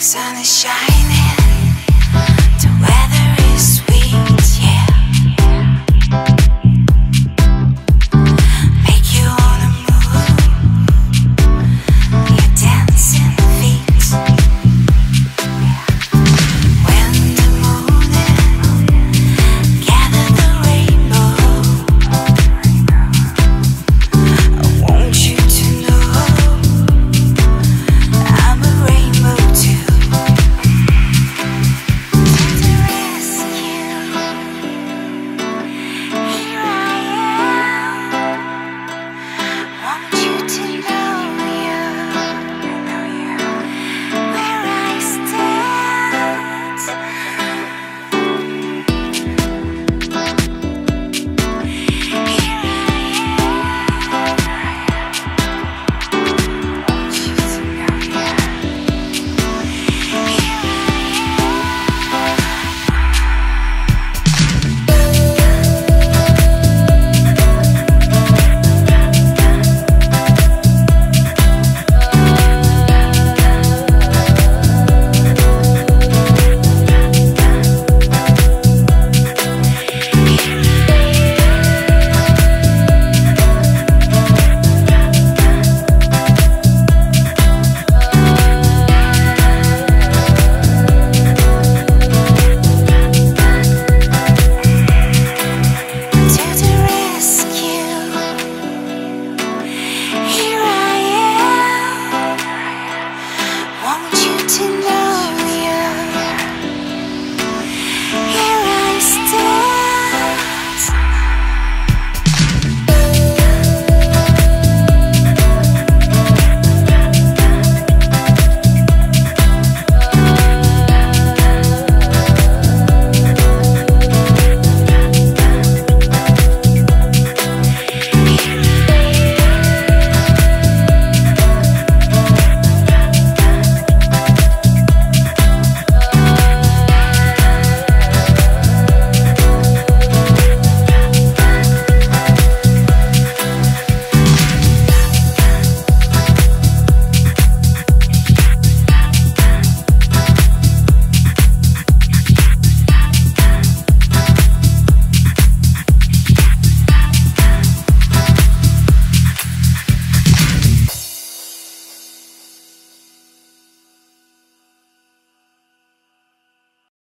sun is shining.